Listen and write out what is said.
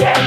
yeah.